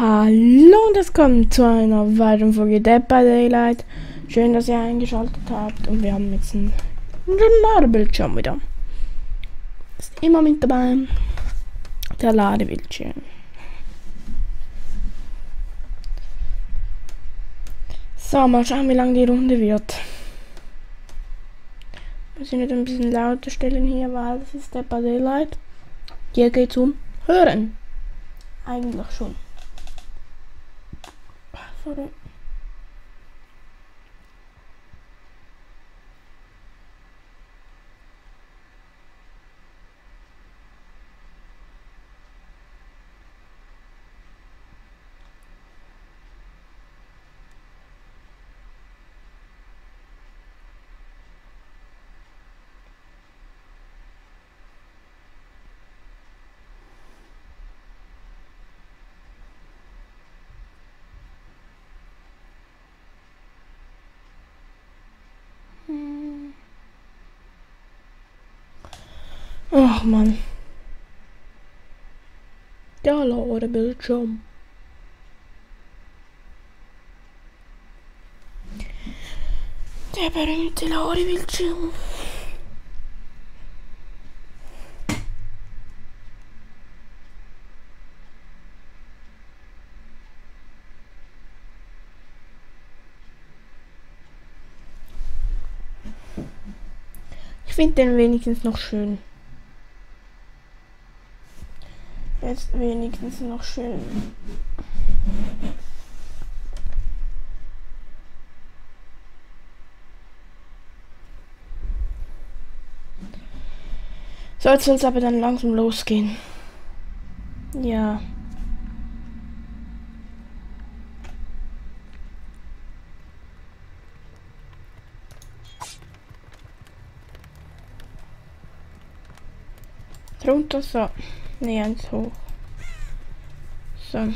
Hallo und es kommt zu einer weiteren Folge Dead by Daylight. Schön, dass ihr eingeschaltet habt und wir haben jetzt einen, Ladebildschirm wieder. Ist immer mit dabei. Der Ladebildschirm. So, mal schauen, wie lang die Runde wird. Muss ich nicht ein bisschen lauter stellen hier, weil das ist Dead by Daylight. Hier geht's um Hören. Eigentlich schon. それ。Ach man. Der Ladebildschirm. Der berühmte Ladebildschirm. Ich finde den wenigstens noch schön. Jetzt wenigstens noch schön. Soll es uns aber dann langsam losgehen? Ja. Runter so. Ne, eins hoch. So.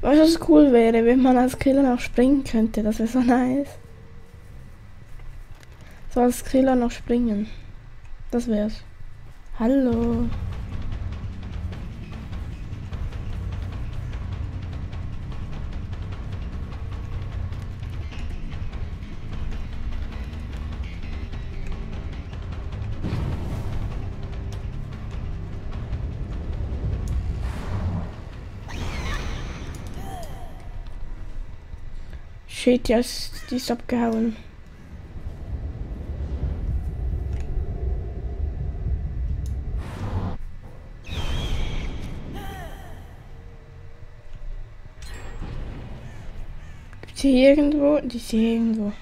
Was cool wäre, wenn man als Killer noch springen könnte? Das wäre so nice. So als Killer noch springen. Das wär's. Hallo. Shit, ja, die ist abgehauen. Gibt hier irgendwo? Die ist hier irgendwo.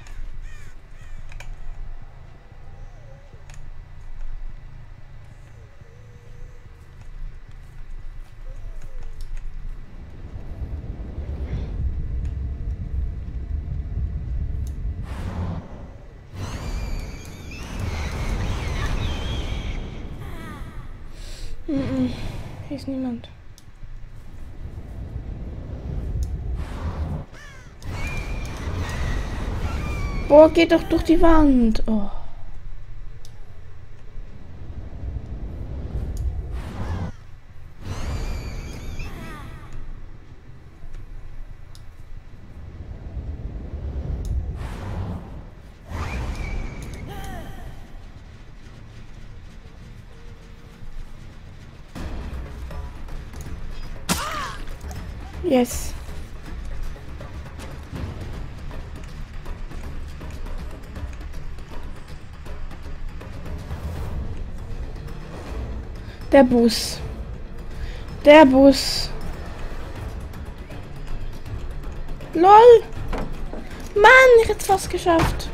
Hier ist niemand. Boah, geht doch durch die Wand. Oh. Yes. Der Bus. Der Bus. LOL. Mann, ich hätte es fast geschafft.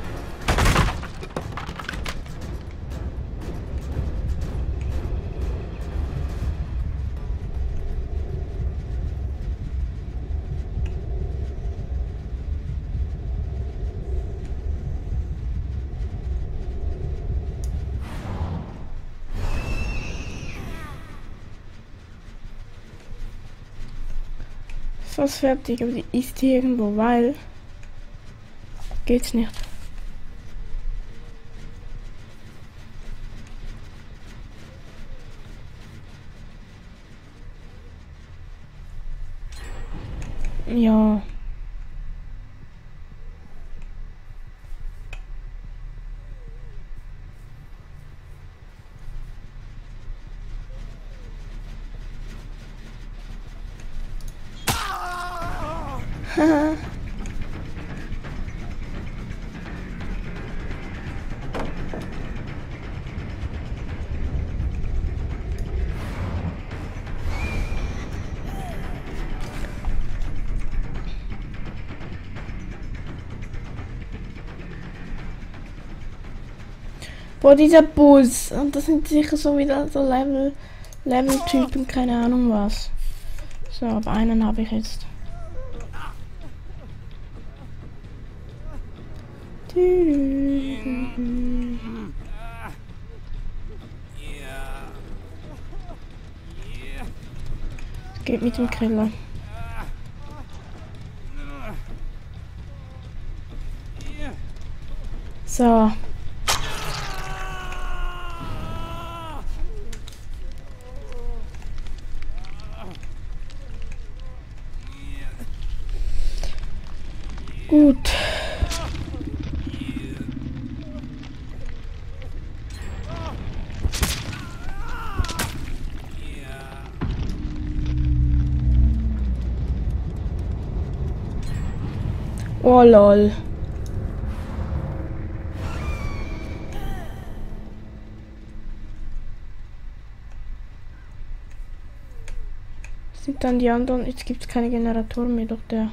Fast fertig, aber die ist hier irgendwo, weil geht's nicht. Boah, dieser Bus. Und das sind sicher so wieder so Level, Level-Typen, keine Ahnung was. So, aber einen habe ich jetzt. Es geht mit dem Griller. So. Gut. Oh lol. Sind dann die anderen? Jetzt gibt es keine Generatoren mehr, doch der.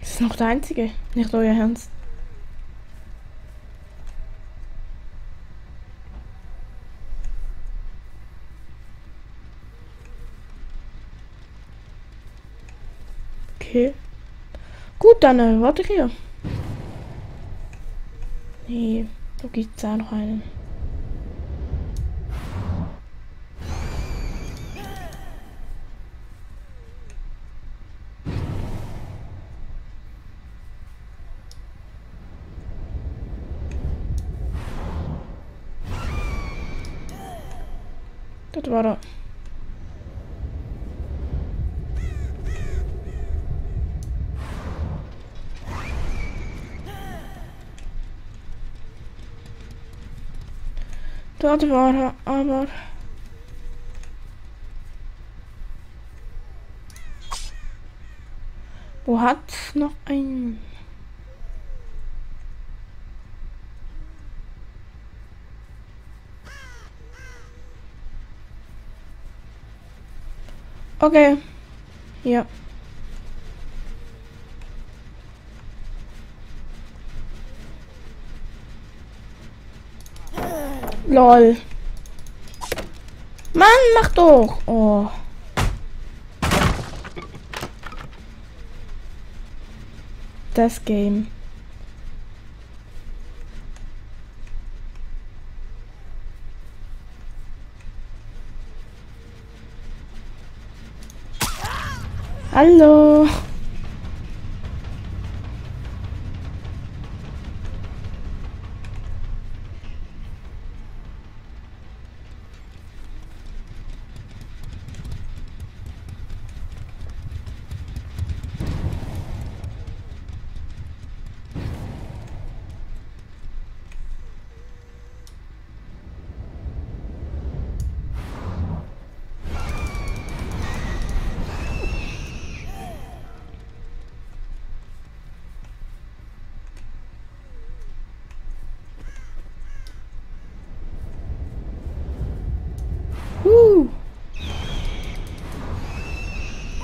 Das ist noch der einzige, nicht euer Ernst. Okay. Gut, dann äh, warte hier. Nee, da gibt es auch noch einen. Das war er. Dort war er, aber... Wo hat's noch einen? Okay. Ja. Lol. Mann, mach doch. Oh. Das Game. Hallo.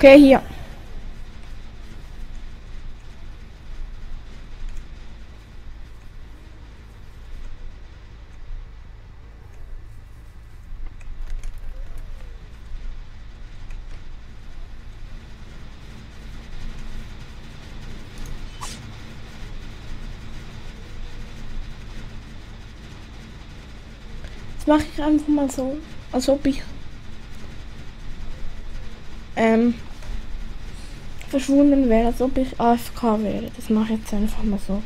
Okay, hier. Mache ich einfach mal so, als ob ich ähm, verschwunden wäre, als ob ich AFK wäre. Das mache ich jetzt einfach mal so.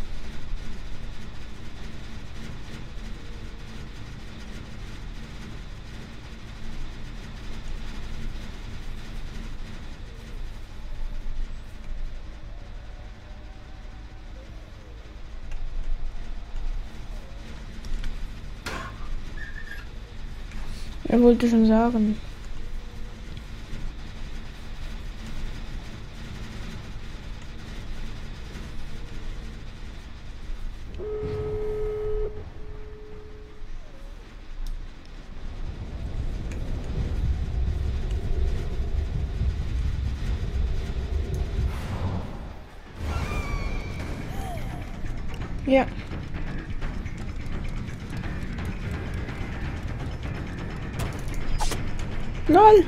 Er wollte schon sagen. Ja. LOL.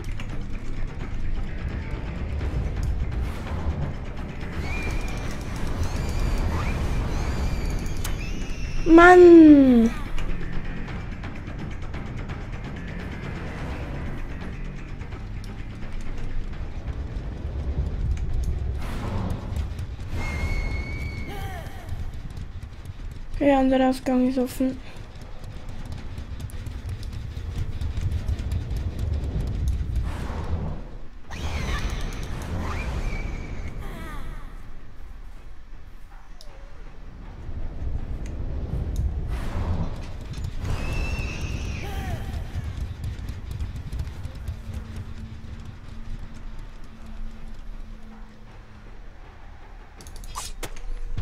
Mann. Ja, andere Ausgang ist offen.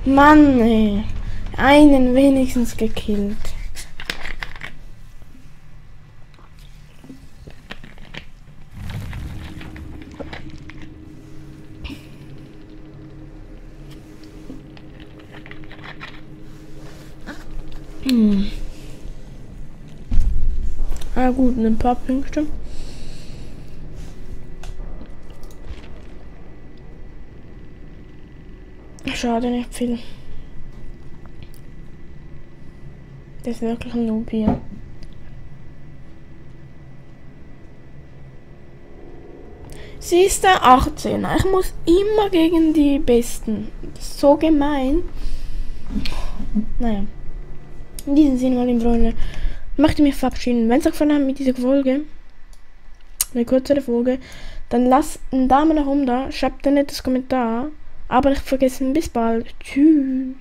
Mann, ey. Einen wenigstens gekillt. Hm. Ah gut, ein paar Punkte. Schade, nicht viel. Das ist wirklich ein Noob hier. Sie ist der 18er. Ich muss immer gegen die Besten. So gemein. Naja. In diesem Sinne, meine Freunde, möchte ich mich verabschieden. Wenn es euch gefallen hat mit dieser Folge, eine kürzere Folge, dann lasst einen Daumen nach oben da, schreibt ein nettes Kommentar. Aber nicht vergessen, bis bald. Tschüss.